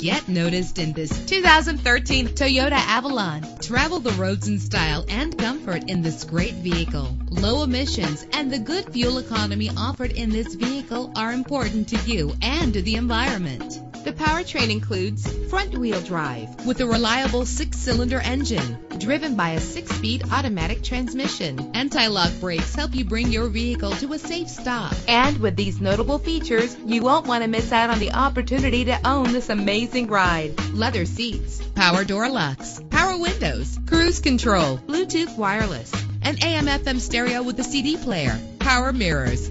Get noticed in this 2013 Toyota Avalon. Travel the roads in style and comfort in this great vehicle. Low emissions and the good fuel economy offered in this vehicle are important to you and to the environment. The powertrain includes front-wheel drive with a reliable six-cylinder engine driven by a six-speed automatic transmission. Anti-lock brakes help you bring your vehicle to a safe stop. And with these notable features, you won't want to miss out on the opportunity to own this amazing ride. Leather seats, power door locks, power windows, cruise control, Bluetooth wireless, an AM FM stereo with a CD player, power mirrors.